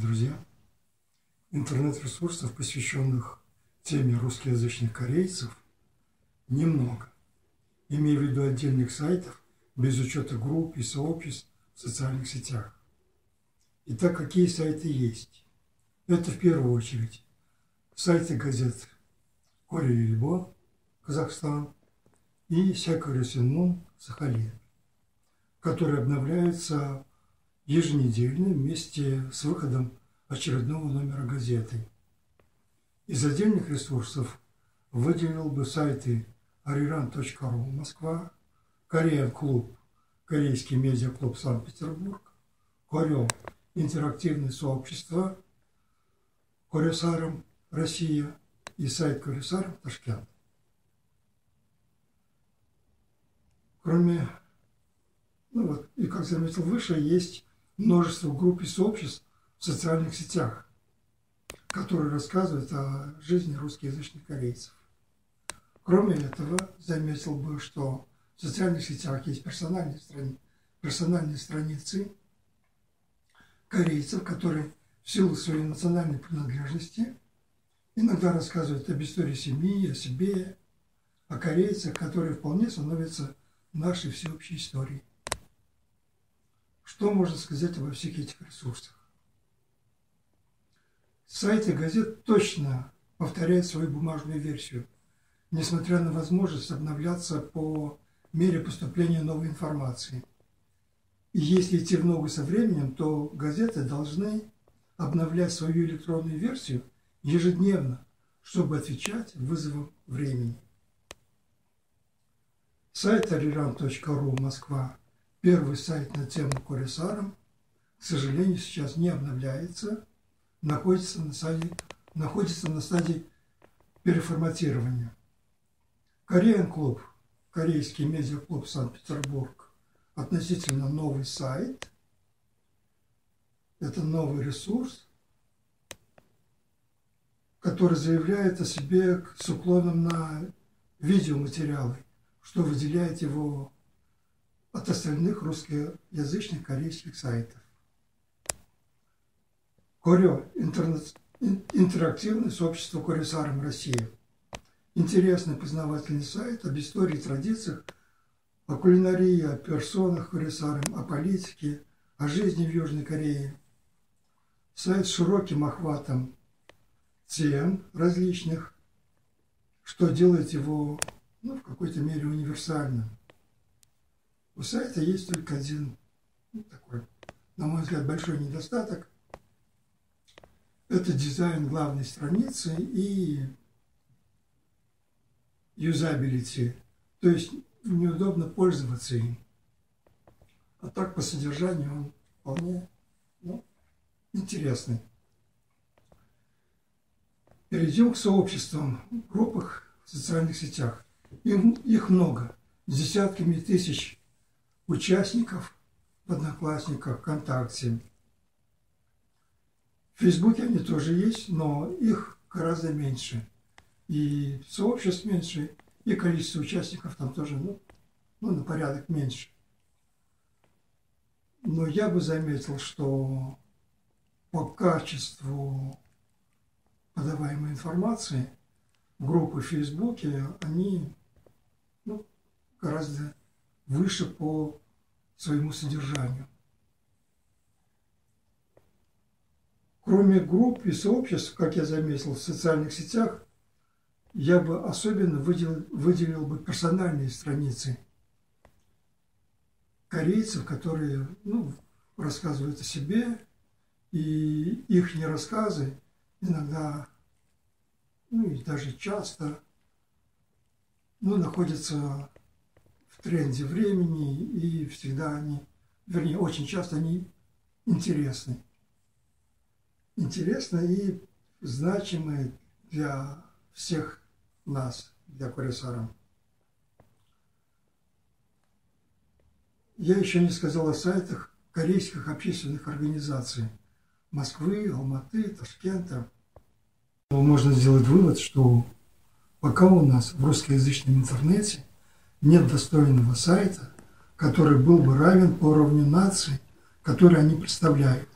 дорогие друзья! Интернет-ресурсов, посвященных теме русскоязычных корейцев, немного. Имею в виду отдельных сайтов, без учета групп и сообществ в социальных сетях. Итак, какие сайты есть? Это в первую очередь сайты газет Корей-Либо, Казахстан и Сякорюсинмун, Сахалин, которые обновляются еженедельно вместе с выходом очередного номера газеты. Из отдельных ресурсов выделил бы сайты ariran.ru Москва, Кореян клуб, Корейский медиаклуб Санкт-Петербург, Корел интерактивное сообщество, Коресаром Россия и сайт Коресаром Ташкент. Кроме, ну вот, и как заметил выше, есть множество групп и сообществ в социальных сетях, которые рассказывают о жизни русскоязычных корейцев. Кроме этого, заметил бы, что в социальных сетях есть персональные, страни... персональные страницы корейцев, которые в силу своей национальной принадлежности иногда рассказывают об истории семьи, о себе, о корейцах, которые вполне становятся нашей всеобщей историей. Что можно сказать обо всех этих ресурсах? Сайты газет точно повторяют свою бумажную версию, несмотря на возможность обновляться по мере поступления новой информации. И если идти в ногу со временем, то газеты должны обновлять свою электронную версию ежедневно, чтобы отвечать вызовам времени. Сайт ariran.ru Москва Первый сайт на тему Корисаром, к сожалению, сейчас не обновляется, находится на стадии, находится на стадии переформатирования. Кореян клуб, корейский медиаклуб Санкт-Петербург, относительно новый сайт. Это новый ресурс, который заявляет о себе с уклоном на видеоматериалы, что выделяет его от остальных русскоязычных корейских сайтов. Корё – интерактивное сообщество Корисаром России. Интересный познавательный сайт об истории и традициях, о кулинарии, о персонах Корисаром, о политике, о жизни в Южной Корее. Сайт с широким охватом тем различных, что делает его ну, в какой-то мере универсальным. У сайта есть только один ну, такой, на мой взгляд, большой недостаток. Это дизайн главной страницы и юзабилити, то есть неудобно пользоваться им. А так по содержанию он вполне ну, интересный. Перейдем к сообществам, группах в социальных сетях. Им, их много, с десятками тысяч участников в Одноклассниках, ВКонтакте. В Фейсбуке они тоже есть, но их гораздо меньше. И сообществ меньше, и количество участников там тоже ну, ну, на порядок меньше. Но я бы заметил, что по качеству подаваемой информации группы в Фейсбуке, они ну, гораздо выше по своему содержанию. Кроме групп и сообществ, как я заметил, в социальных сетях, я бы особенно выделил, выделил бы персональные страницы корейцев, которые ну, рассказывают о себе, и их не рассказы иногда, ну и даже часто, ну, находятся тренде времени, и всегда они, вернее, очень часто они интересны. Интересны и значимы для всех нас, для Курисара. Я еще не сказал о сайтах корейских общественных организаций Москвы, Алматы, Ташкента. Можно сделать вывод, что пока у нас в русскоязычном интернете нет достойного сайта, который был бы равен по уровню нации, который они представляют.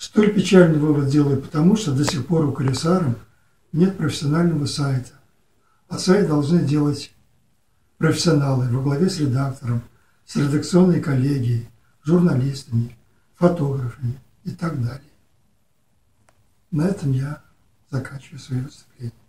Столь печальный вывод делаю потому, что до сих пор у Комиссаром нет профессионального сайта. А сайт должны делать профессионалы во главе с редактором, с редакционной коллегией, журналистами, фотографами и так далее. На этом я заканчиваю свое выступление.